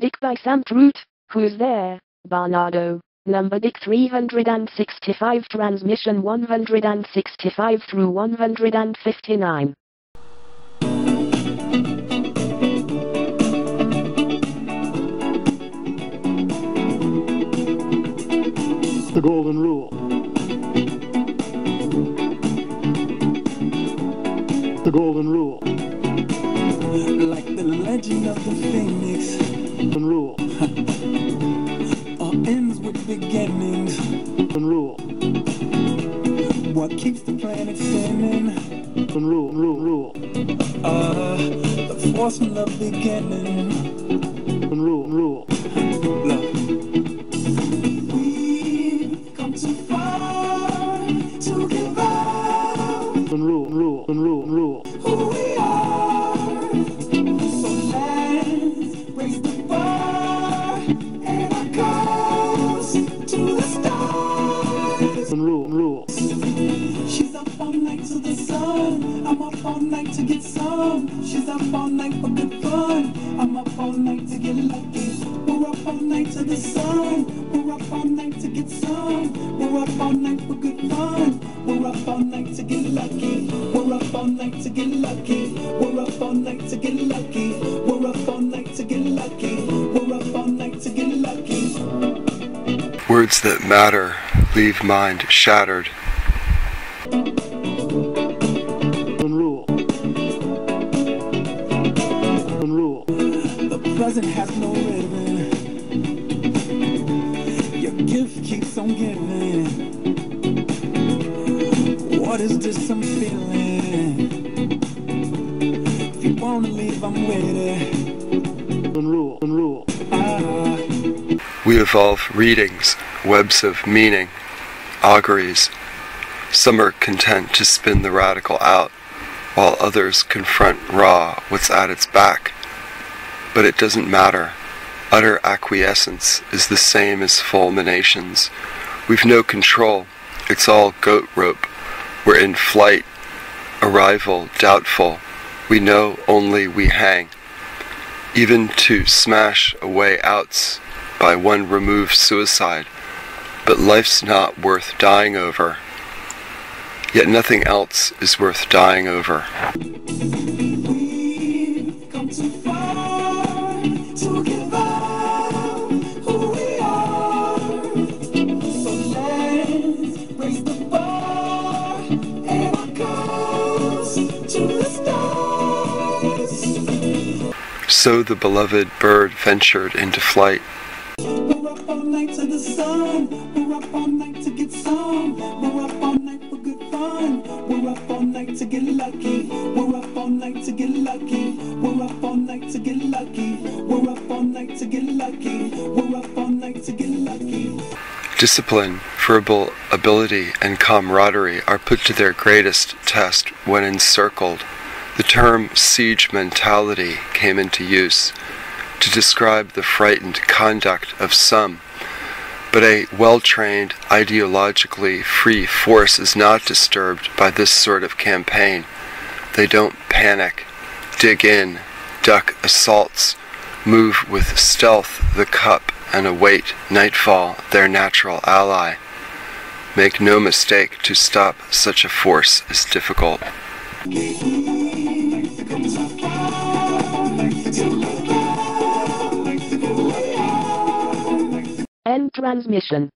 Dick by Sam Truitt, Who's There, Barnardo, number Dick 365 transmission 165 through 159. The Golden Rule. The Golden Rule. Like the legend of the phoenix, Golden Rule. all ends with beginnings. Golden Rule. What keeps the planet spinning? Golden Rule. Rule. Rule. Uh, the force from the beginning. Golden Rule. Rule. Look. We've come too far to give up Golden Rule. Rule. Golden Rule. Rule. Sun. I'm up all night to get some. She's up all night for good fun. I'm up all night to get lucky. We're up all night to the sun. We're up all night to get some. We're up all night for good fun. We're up all night to get lucky. We're up all night to get lucky. We're up all night to get lucky. We're up all night to get lucky. We're up all night to get lucky. Words that matter leave mind shattered. The present has no ribbon. Your gift keeps on giving. What is this I'm feeling? If you wanna leave, I'm with it. Golden Rule. Golden Rule. Ah, We evolve readings, webs of meaning, auguries. Some are content to spin the radical out, while others confront raw what's at its back. But it doesn't matter. Utter acquiescence is the same as fulminations. We've no control. It's all goat rope. We're in flight. Arrival doubtful. We know only we hang. Even to smash away outs by one remove suicide. But life's not worth dying over. Yet nothing else is worth dying over. So the beloved bird ventured into flight. Discipline, verbal ability, and camaraderie are put to their greatest test when encircled. The term siege mentality came into use to describe the frightened conduct of some. But a well trained, ideologically free force is not disturbed by this sort of campaign. They don't panic, dig in, duck assaults, move with stealth the cup, and await nightfall, their natural ally. Make no mistake, to stop such a force is difficult. End transmission.